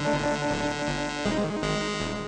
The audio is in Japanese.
Thank you.